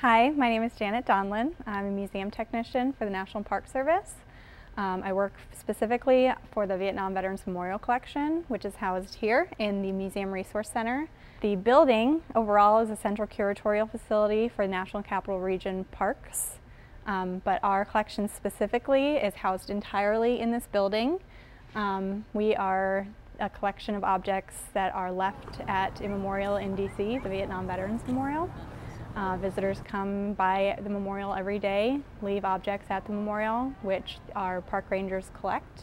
Hi, my name is Janet Donlin. I'm a museum technician for the National Park Service. Um, I work specifically for the Vietnam Veterans Memorial Collection, which is housed here in the Museum Resource Center. The building overall is a central curatorial facility for the National Capital Region parks, um, but our collection specifically is housed entirely in this building. Um, we are a collection of objects that are left at a memorial in DC, the Vietnam Veterans Memorial. Uh, visitors come by the memorial every day, leave objects at the memorial, which our park rangers collect.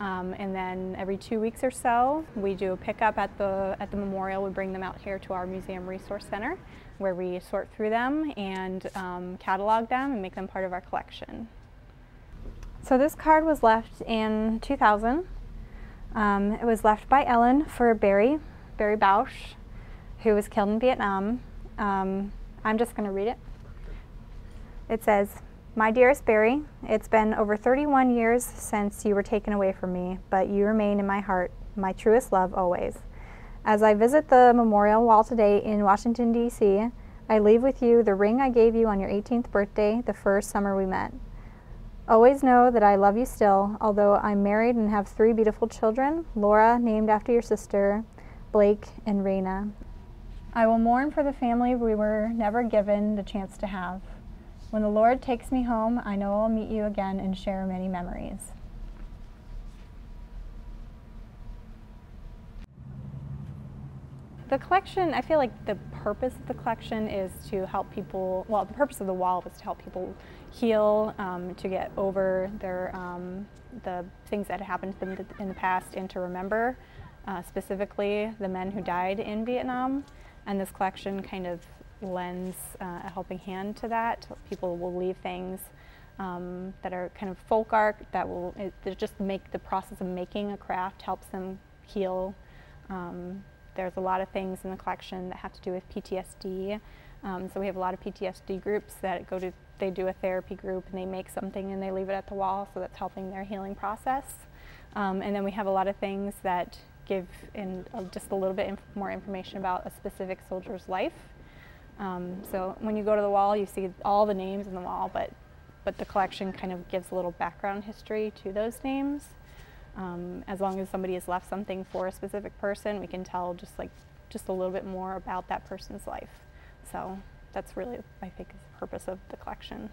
Um, and then every two weeks or so, we do a pickup at the, at the memorial. We bring them out here to our Museum Resource Center, where we sort through them and um, catalog them and make them part of our collection. So this card was left in 2000. Um, it was left by Ellen for Barry, Barry Bausch, who was killed in Vietnam. Um, I'm just going to read it. It says, My dearest Barry, it's been over 31 years since you were taken away from me, but you remain in my heart, my truest love always. As I visit the memorial wall today in Washington, D.C., I leave with you the ring I gave you on your 18th birthday, the first summer we met. Always know that I love you still, although I'm married and have three beautiful children Laura, named after your sister, Blake, and Raina. I will mourn for the family we were never given the chance to have. When the Lord takes me home, I know I'll meet you again and share many memories. The collection, I feel like the purpose of the collection is to help people, well, the purpose of the wall was to help people heal, um, to get over their, um, the things that happened to them in the past and to remember uh, specifically the men who died in Vietnam. And this collection kind of lends uh, a helping hand to that. People will leave things um, that are kind of folk art that will it, just make the process of making a craft helps them heal. Um, there's a lot of things in the collection that have to do with PTSD. Um, so we have a lot of PTSD groups that go to, they do a therapy group and they make something and they leave it at the wall, so that's helping their healing process. Um, and then we have a lot of things that give in uh, just a little bit more information about a specific soldier's life. Um, so when you go to the wall, you see all the names in the wall, but but the collection kind of gives a little background history to those names. Um, as long as somebody has left something for a specific person, we can tell just like just a little bit more about that person's life. So that's really, I think, the purpose of the collection.